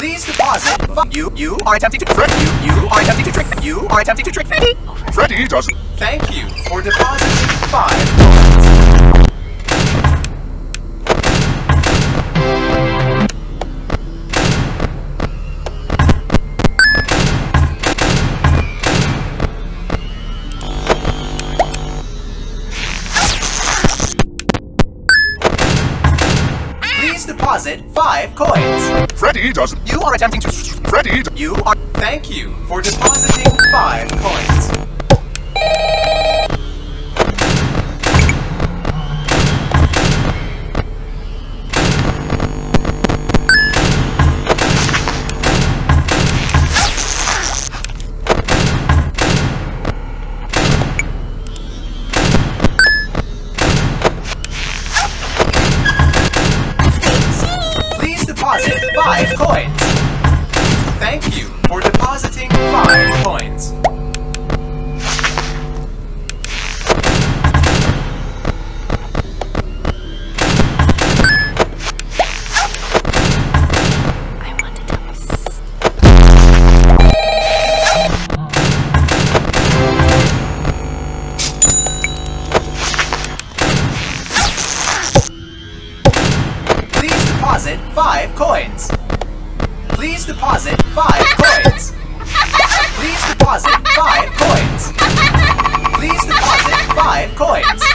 Please deposit. You you are attempting to trick. You you are attempting to trick. You are attempting to trick Freddy. Freddy doesn't. Thank you for depositing five deposit five coins. Freddy doesn't. You are attempting to. Freddy. You are. Thank you for depositing five coins. Five coins. Thank you for depositing five coins. I want to toast. Please deposit five coins. Please deposit five coins. Please deposit five coins. Please deposit five coins.